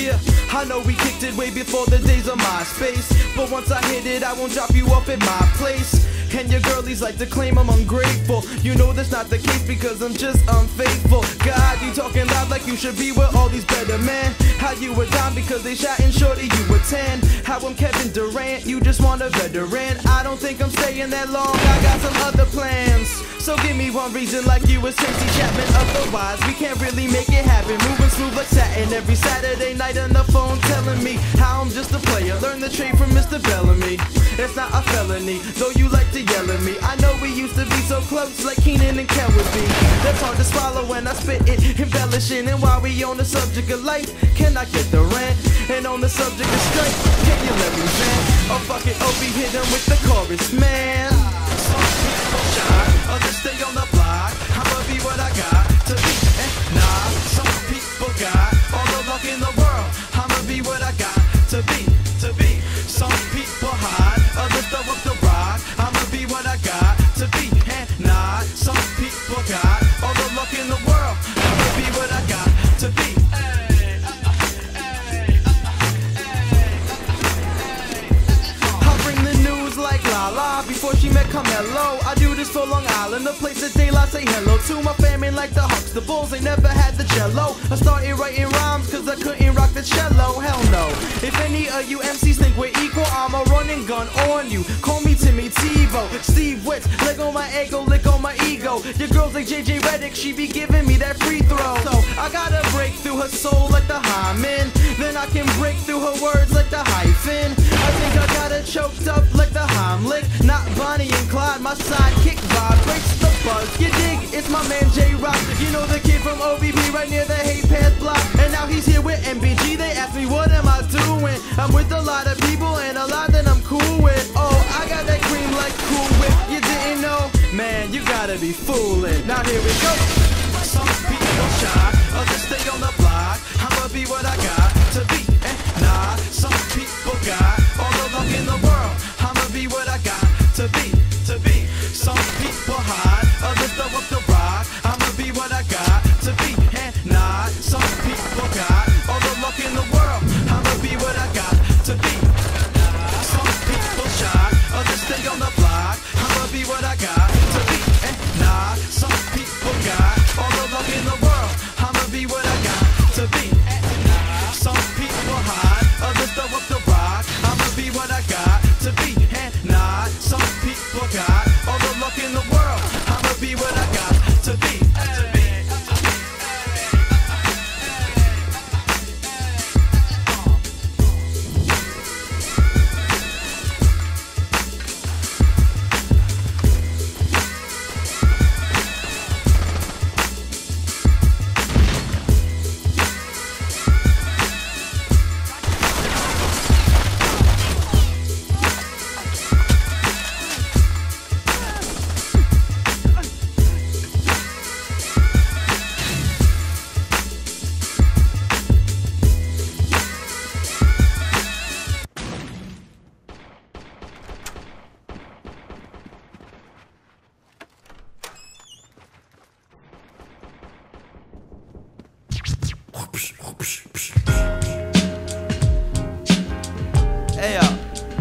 Yeah, I know we kicked it way before the days of MySpace. But once I hit it, I won't drop you off at my place. And your girlies like to claim I'm ungrateful. You know that's not the case because I'm just unfaithful. God, you talking loud like you should be with all these better men. How you were down because they shot and shorty you were 10. How I'm Kevin Durant, you just want a veteran. I don't think I'm staying that long, I got some other plans. So give me one reason like you was Tracy Chapman. Otherwise, we can't really make it happen. Moving smooth like satin every Saturday night on the phone telling me how I'm just a player. Learn the trade from Mr. Bellamy. It's not a felony, though you like to yell at me. I know we used to be so close like Kenan and Kel would be. That's hard to swallow when I spit it, embellishing. And while we on the subject of life, can I get the rent? And on the subject of strength, can you let me vent? Oh fuck it, Opie hit him with the chorus, man. Some people shy, others Carmelo. I do this for Long Island, the place that daylight say hello to my family like the Hawks, the Bulls. They never had the jello. I started writing rhymes cause I couldn't rock the cello. Hell no. If any of you MCs think we're equal, I'm a running gun on you. Call me Timmy Tebow, Steve Witz, leg on my ego, lick on my ego. Your girl's like JJ Redick, she be giving me that free throw. So I gotta break through her soul like the hymen. Then I can break through her words like the hyphen. I think I got her choked up like Not Bonnie and Clyde, my sidekick vibe breaks the buzz. You dig? It's my man J Rock. You know the kid from OBB right near the Hay Pass block. And now he's here with MBG. They ask me what am I doing? I'm with a lot of people and a lot that I'm cool with. Oh, I got that cream like Cool Whip. You didn't know? Man, you gotta be fooling. Now here we go. Some people shy, others stay on the block. I'ma be what I got some people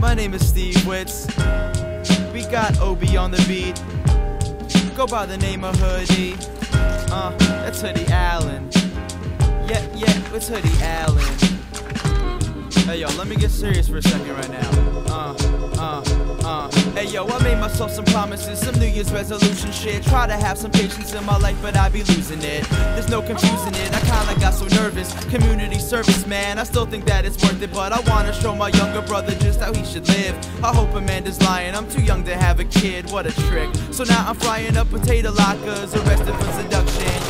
my name is Steve Witz. We got Obi on the beat. Go by the name of Hoodie. Uh, that's Hoodie Allen. Yeah, yeah, it's Hoodie Allen. Hey, yo, let me get serious for a second right now. Uh, uh, uh. Hey, yo, I made myself some promises, some New Year's resolution shit. Try to have some patience in my life, but I be losing it. There's no confusing it. I kinda got so nervous. Community service, man. I still think that it's worth it, but I wanna show my younger brother just how he should live. I hope Amanda's lying. I'm too young to have a kid. What a trick. So now I'm frying up potato lockers, arrested for seduction.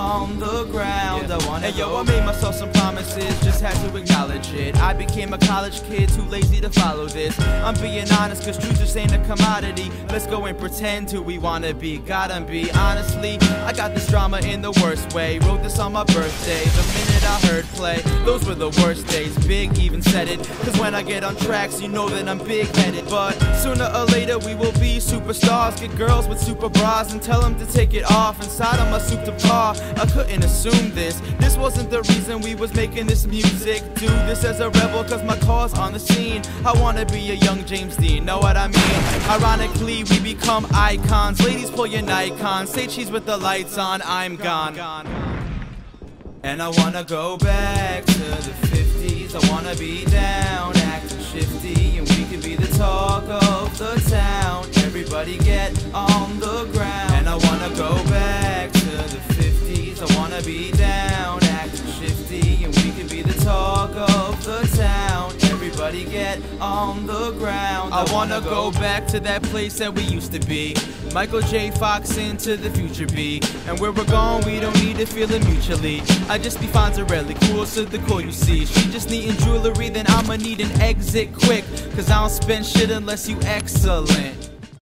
On the ground. Yeah. I wanna hey, yo, I made myself some just had to acknowledge it. I became a college kid, too lazy to follow this. I'm being honest, cause truth just ain't a commodity. Let's go and pretend who we wanna be. Gotta be honestly, I got this drama in the worst way. Wrote this on my birthday, the minute I heard play. Those were the worst days, Big even said it. Cause when I get on tracks, you know that I'm big headed. But sooner or later, we will be superstars. Get girls with super bras and tell them to take it off. Inside of my soup to bar, I couldn't assume this. This wasn't the reason we was making this music. Do this as a rebel, cause my car's on the scene. I wanna be a young James Dean, know what I mean? Ironically, we become icons. Ladies, pull your Nikon. Say cheese with the lights on, I'm gone. And I wanna go back to the 50s. I wanna be down, acting shifty, and we could be the talk of the town. Everybody get on the ground. And I wanna go back to the 50s. I wanna be down, Everybody get on the ground. I wanna go back to that place that we used to be. Michael J. Fox into the future be. And where we're going, we don't need to feel it mutually. I just be Fonzarelli, cool so the cool you see. She just needin' jewelry, then I'ma need an exit quick. Cause I don't spend shit unless you excellent.